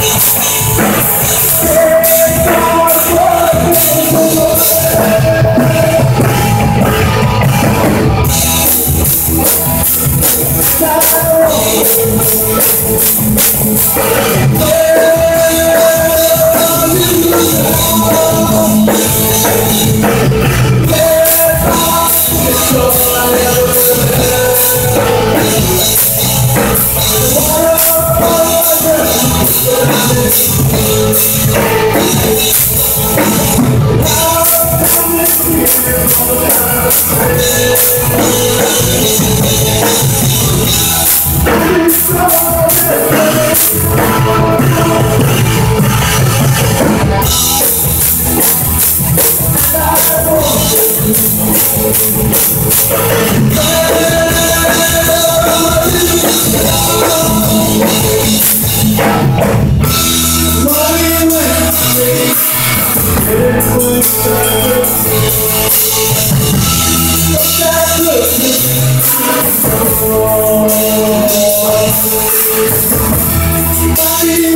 She's Fire!